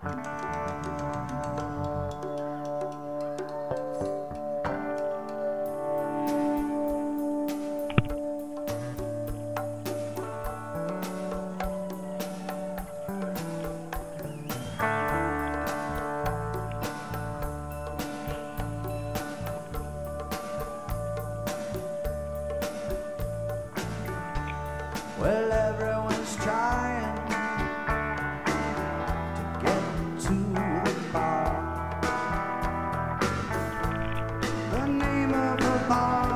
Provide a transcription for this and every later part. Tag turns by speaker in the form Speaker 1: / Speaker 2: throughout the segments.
Speaker 1: Well, everyone's of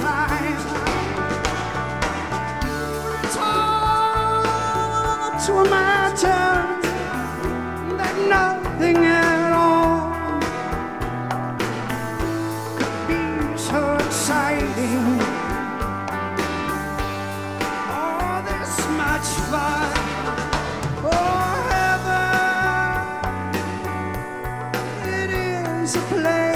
Speaker 1: hypnotized. To that nothing at all could be so exciting. This much fun. Heaven, it is a place.